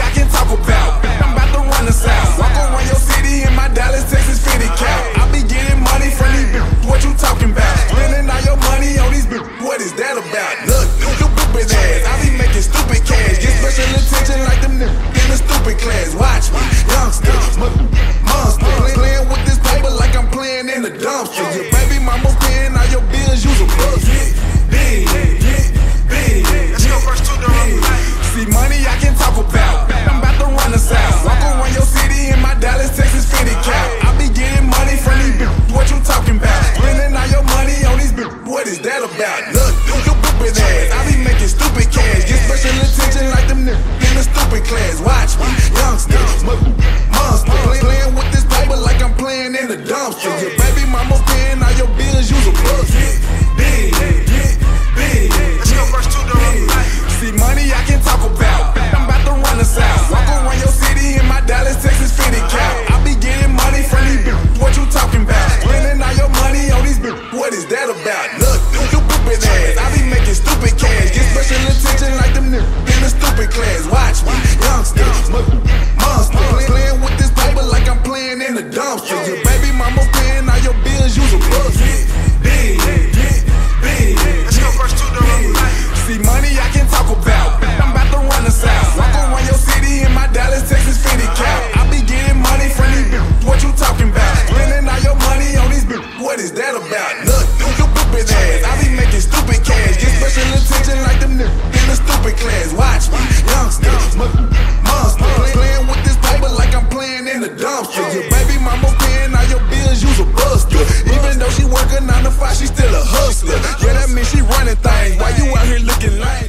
I can talk about. I'm about to run the south. Walk around your city in my Dallas, Texas, fitted cap. I be getting money from these bitches. What you talking about? Spending all your money on these bitches. What is that about? Look, you stupid ass. I be making stupid cash. Get special attention like them niggas in the stupid class. Watch me, youngster, monster. Playing with this paper like I'm playing in the dumpster. Your baby mama paying all your bills. Use a buzz. Get, get, get, get, get, get, get, get, get, get, get, that about? Look, you ass. I be making stupid cash. Get special attention like them niggas in the stupid class. Watch me, youngster, monster. Play, playing with this paper like I'm playing in the dumpster. Your baby mama paying all your bills, use a. Get big, get big. Let's go verse two, dog. See money I can talk about. I'm about to run. Walk around your city in my Dallas, Texas fitted cap. I be getting money from these bitches. What you talking about? Spending all your money on these bitches. What is that about? Look, stupid ass. I be making stupid cash. Get special attention like them niggas work a nine to five, she still a hustler. Yeah, that means she running things. Why you out here looking lame?